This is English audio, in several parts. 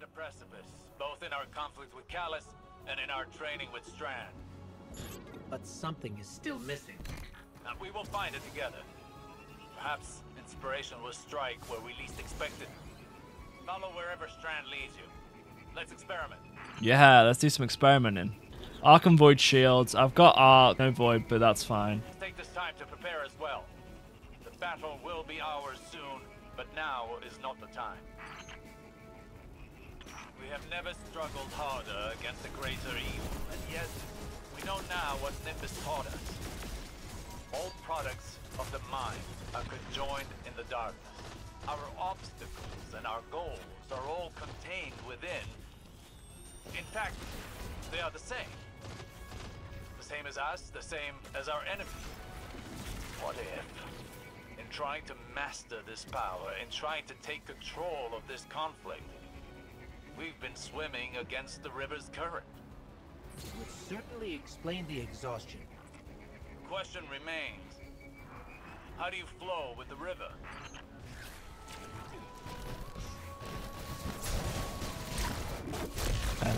at a precipice, both in our conflict with Calus and in our training with Strand. But something is still missing. Now, we will find it together. Perhaps inspiration will strike where we least expect it. Follow wherever Strand leads you. Let's experiment. Yeah, let's do some experimenting. Arc and Void shields. I've got Arc, no Void, but that's fine. Let's take this time to prepare as well. The battle will be ours soon, but now is not the time. We have never struggled harder against a greater evil, and yet we know now what Nimbus taught us. All products of the mind are conjoined in the darkness. Our obstacles and our goals are all contained within. In fact, they are the same. The same as us, the same as our enemies. What if, in trying to master this power, in trying to take control of this conflict, we've been swimming against the river's current? Would certainly explain the exhaustion. The question remains, how do you flow with the river?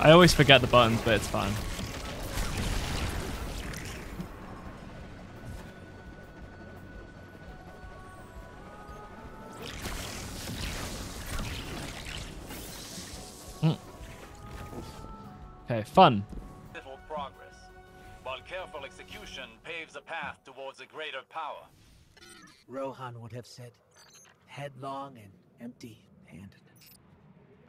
I always forget the buttons, but it's fine. Okay, fun. Little progress, while careful execution paves a path towards a greater power. Rohan would have said, headlong and empty-handed.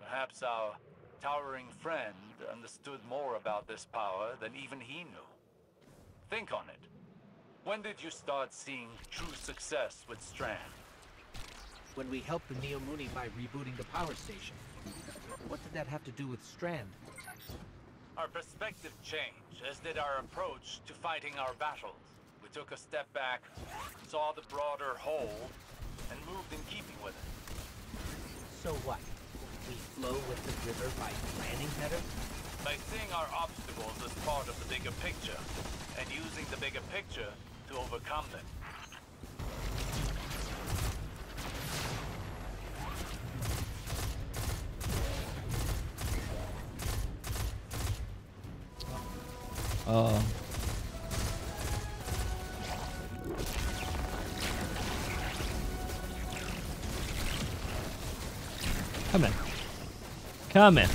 Perhaps our towering friend understood more about this power than even he knew. Think on it. When did you start seeing true success with Strand? When we helped the Neomuni by rebooting the power station. What did that have to do with Strand? Our perspective changed, as did our approach to fighting our battles. We took a step back, saw the broader whole, and moved in keeping with it. So what? We flow with the river by planning better? By seeing our obstacles as part of the bigger picture, and using the bigger picture to overcome them. Oh. Come in. Come in.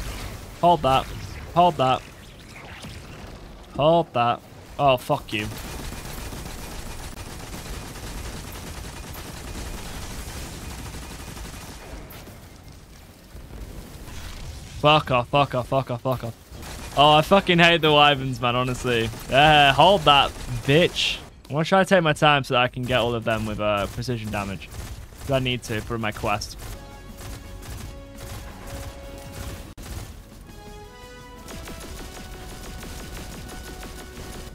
Hold that. Hold that. Hold that. Oh, fuck you. Fuck off, fuck off, fuck off, fuck off. Oh, I fucking hate the wyverns, man, honestly. Yeah, hold that, bitch. I want to try to take my time so that I can get all of them with uh, precision damage. I need to for my quest.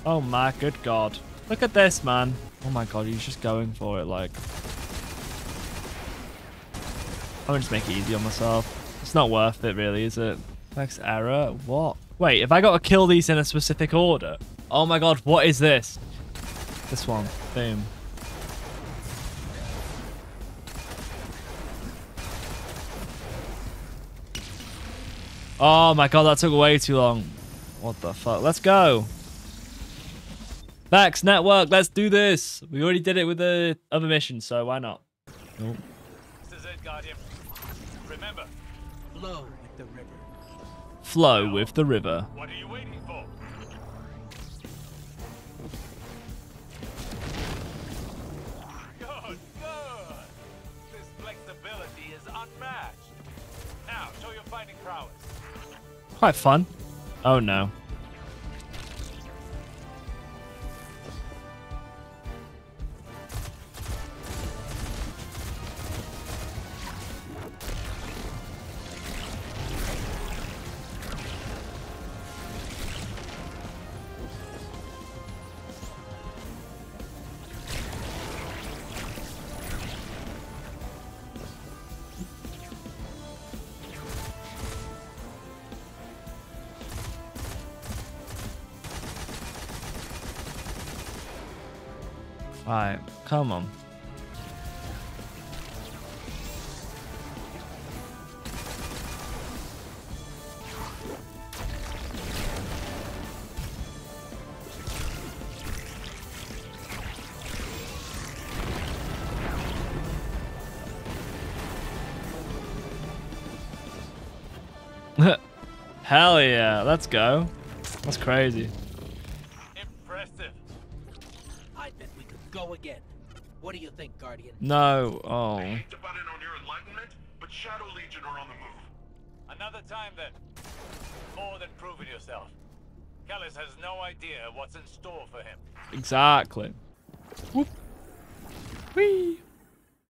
Oh my good god. Look at this, man. Oh my god, he's just going for it, like... I'm gonna just make it easy on myself. It's not worth it, really, is it? Next error? What? Wait, if I got to kill these in a specific order? Oh my god, what is this? This one. Boom. Oh my god, that took way too long. What the fuck? Let's go. Vex network, let's do this. We already did it with the other mission, so why not? Nope. This is it, Guardian. Remember, with the river. Flow with the river. what are you waiting Alright, come on. Hell yeah, let's go. That's crazy. Impressive. I bet we could go again. What do you think, Guardian? No. Oh. I hate to butt in on your enlightenment, but Shadow Legion are on the move. Another time then. More than proving yourself. Calus has no idea what's in store for him. Exactly. Whoop. Whee.